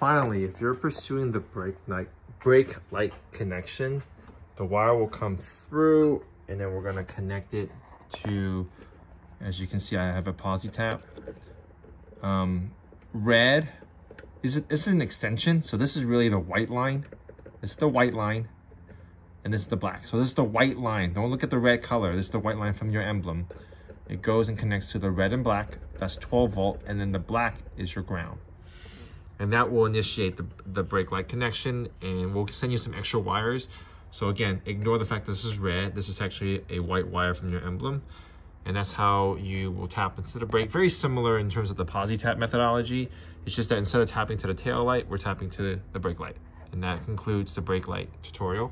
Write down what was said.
finally, if you're pursuing the brake light, brake light connection, the wire will come through and then we're gonna connect it to, as you can see, I have a posi tap. Um, red is it, this is an extension. So this is really the white line. Is the white line and this is the black. So this is the white line. Don't look at the red color. This is the white line from your emblem. It goes and connects to the red and black. That's 12 volt. And then the black is your ground. And that will initiate the, the brake light connection and we'll send you some extra wires. So again, ignore the fact this is red. This is actually a white wire from your emblem. And that's how you will tap into the brake. Very similar in terms of the posi tap methodology. It's just that instead of tapping to the tail light, we're tapping to the brake light. And that concludes the brake light tutorial.